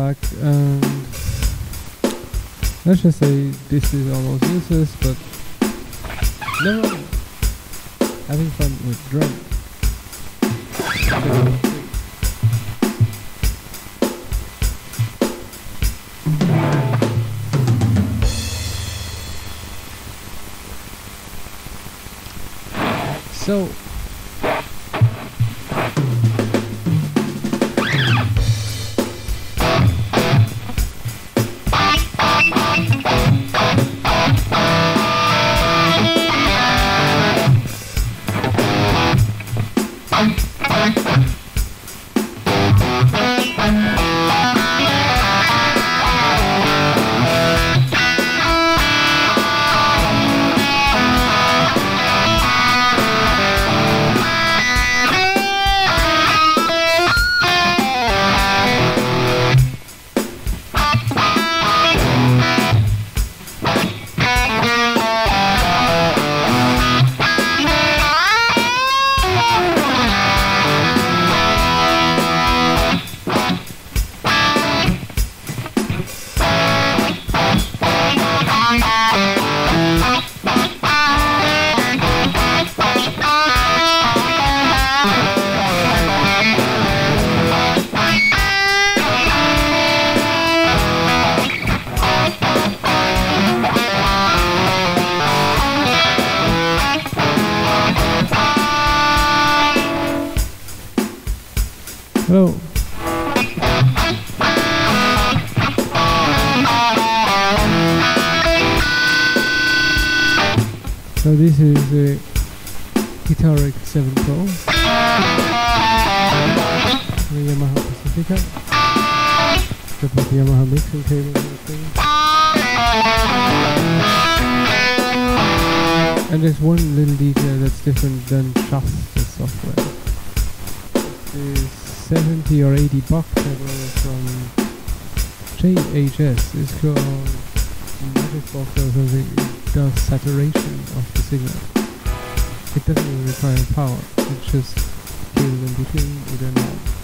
back and let's just say this is almost useless but. Having fun with drums. So And there's one little detail that's different than just the software. This 70 or 80 buck pedal from JHS is called Magic Box or something. It does saturation of the signal. It doesn't even require power. It just kills in between it and out.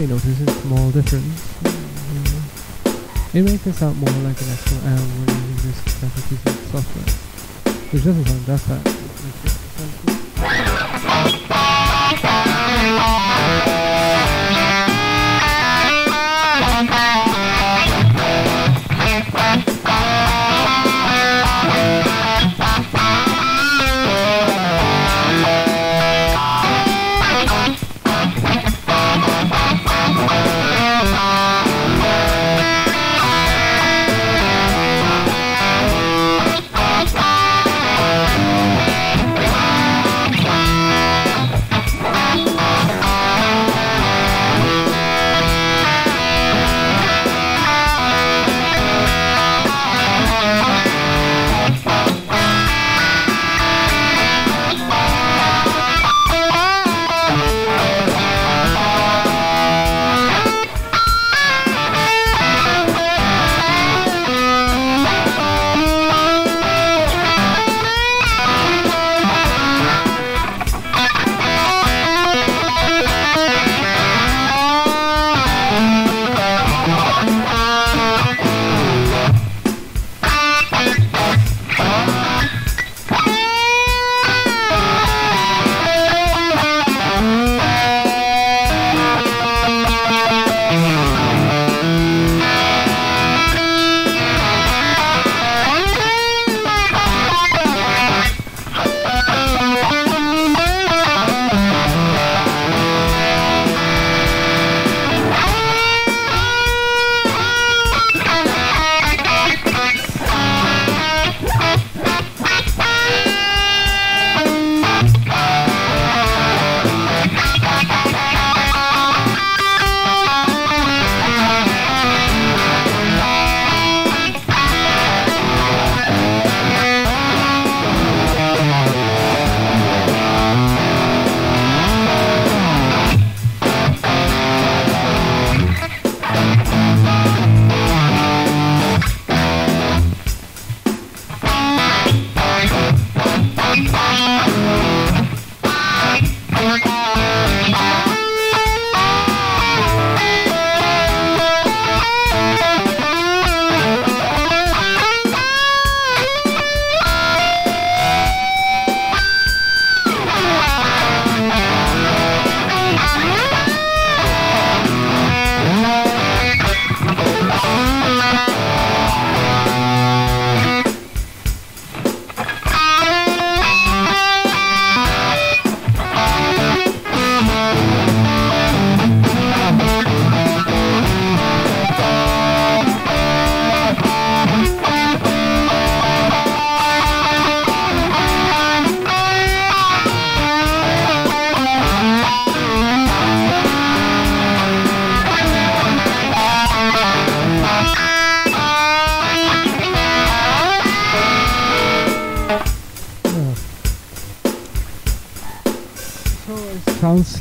May notice a small difference. It makes it sound more like an actual amp when using this type of piece of software. Which doesn't sound that bad.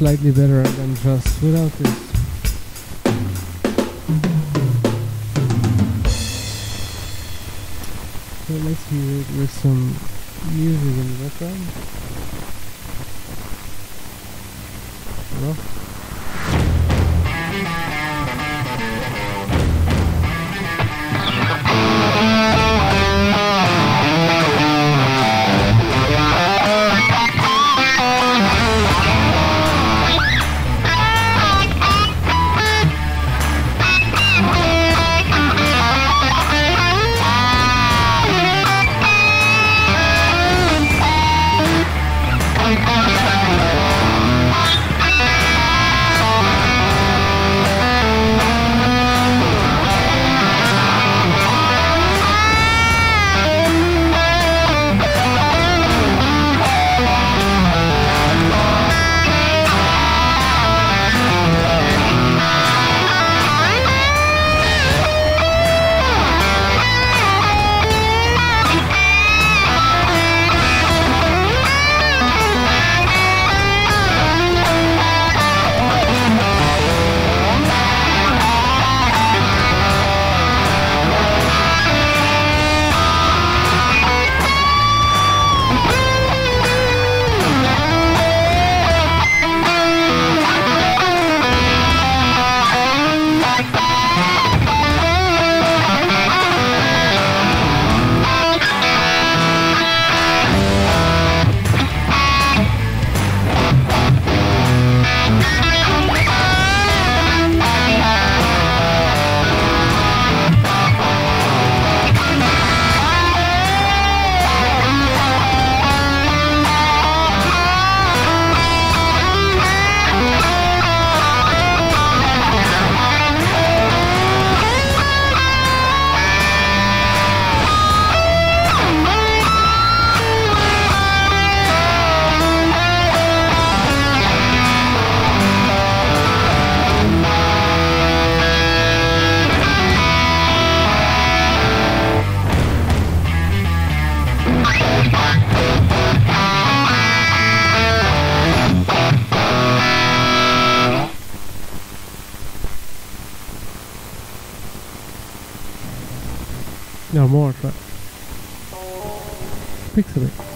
Slightly better than just without this. So let's hear it with some music in the background. Hello? No more tracks. Pixelate.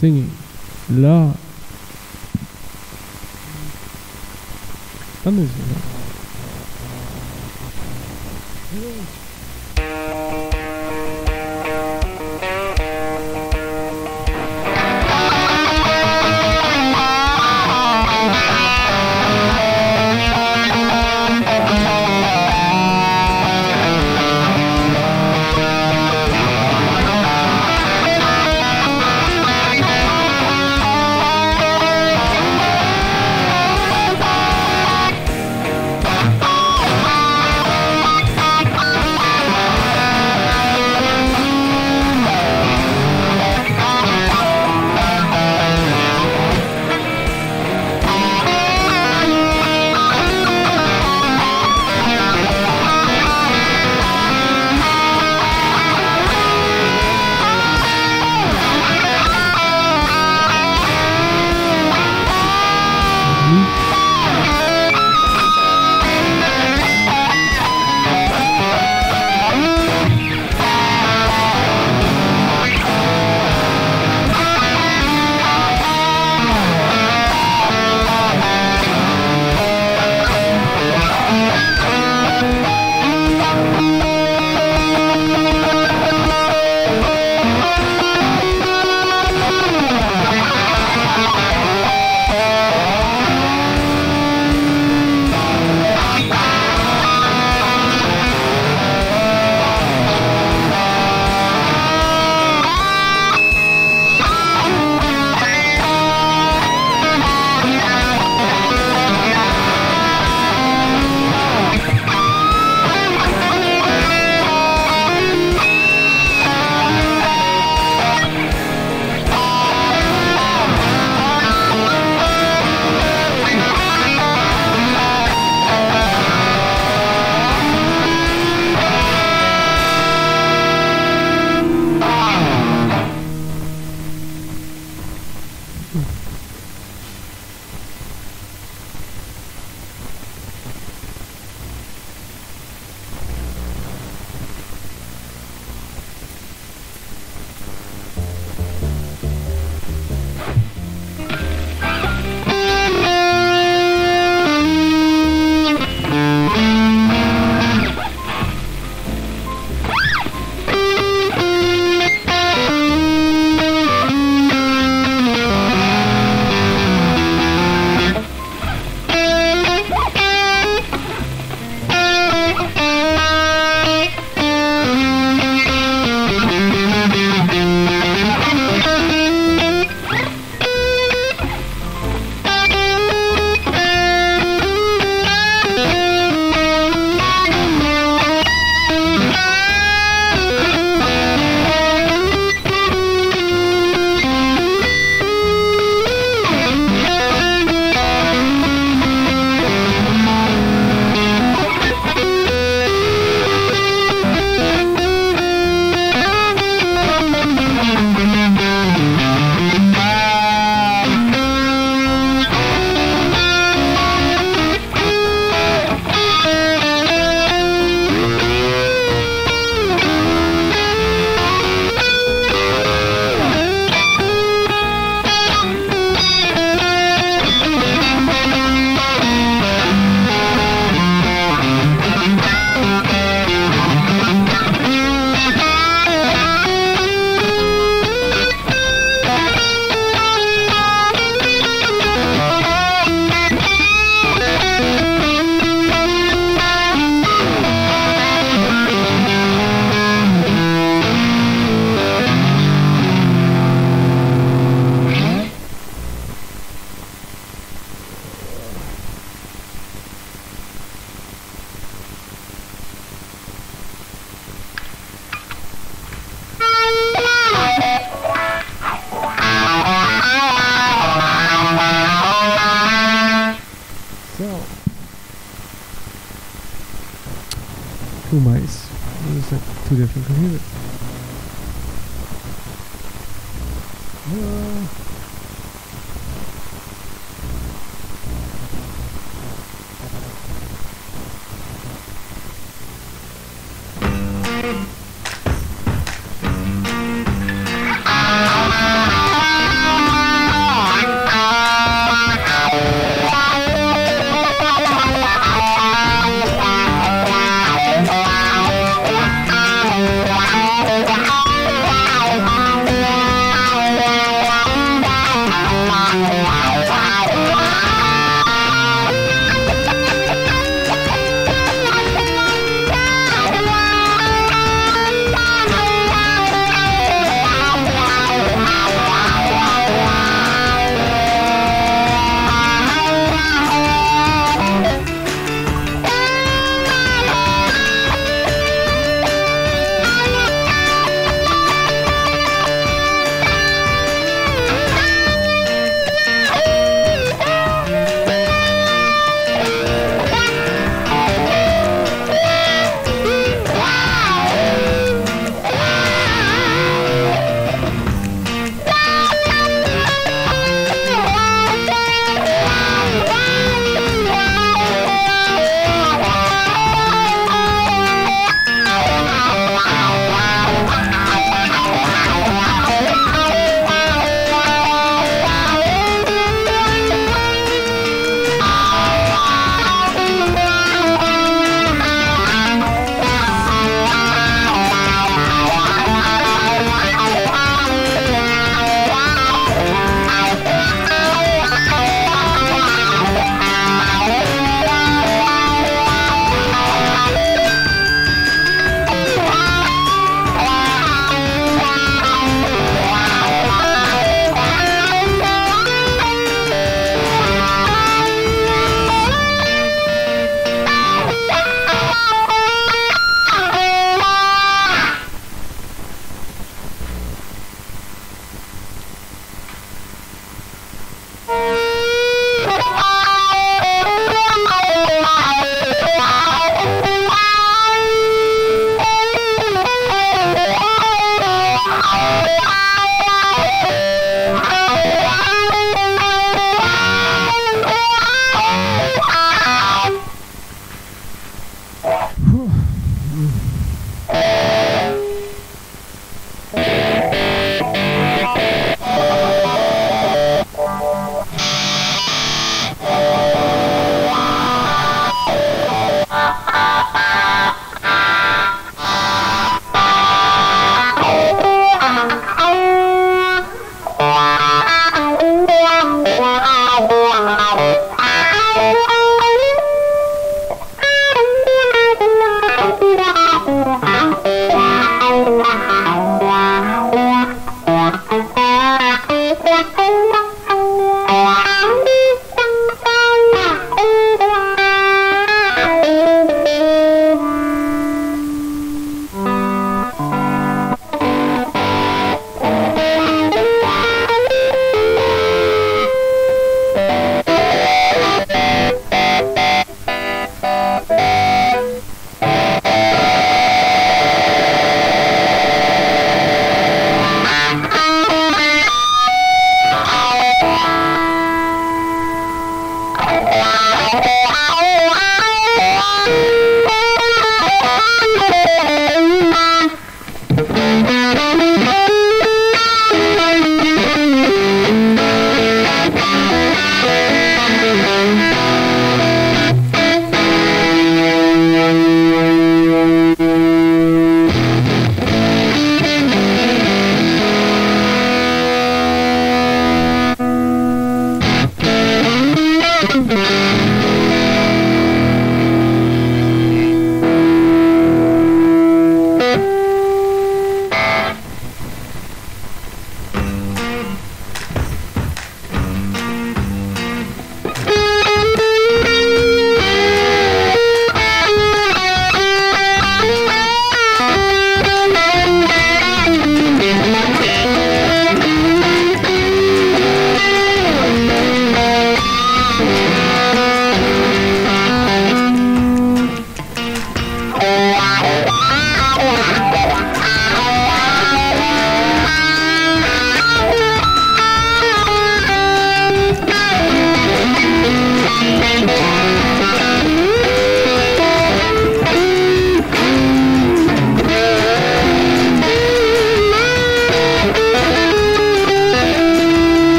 Singing la dann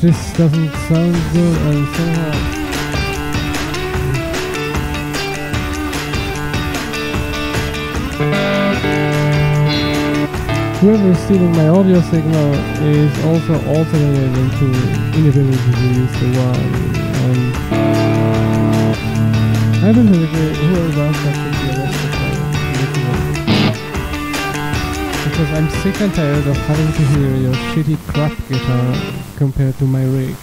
this doesn't sound good and somehow Whoever's stealing my audio signal is also altering it into inability to use the one. And I don't think whoever does that Because I'm sick and tired of having to hear your shitty crap guitar compared to my rig.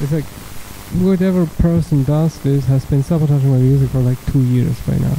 It's like whatever person does this has been sabotaging my music for like two years by now.